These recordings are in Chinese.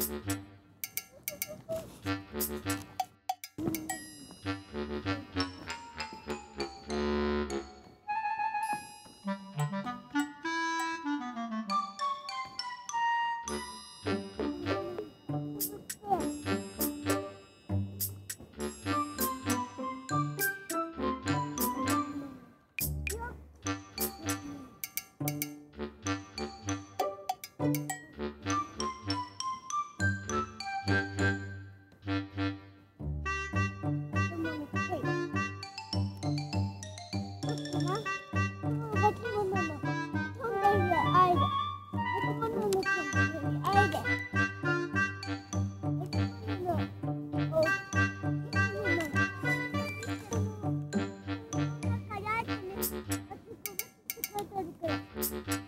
Thank you. Thank you.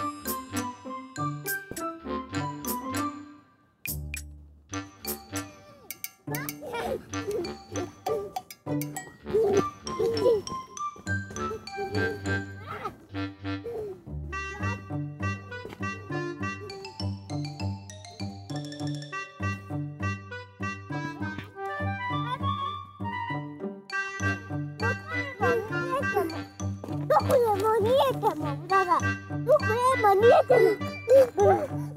回来嘛，你也怎么不到的？不回来嘛，你也怎么？